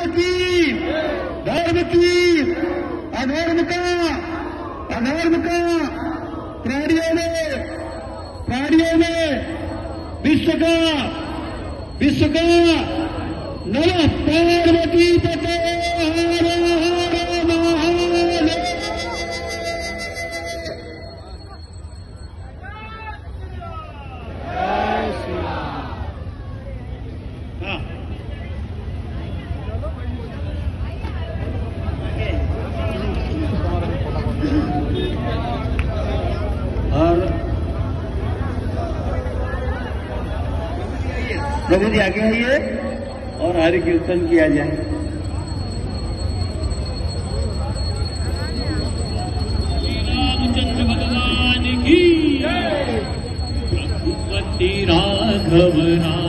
धर्म की धर्म की, अधर्म का अधर्म का। प्राणियों में प्राणियों में विश्व का विश्व का नमः पार्वती पते हर हर महादेव हाँ और प्रभु जी आगे आइए और हरि कीर्तन किया जाए। भगवान की रघुपति राघव राम।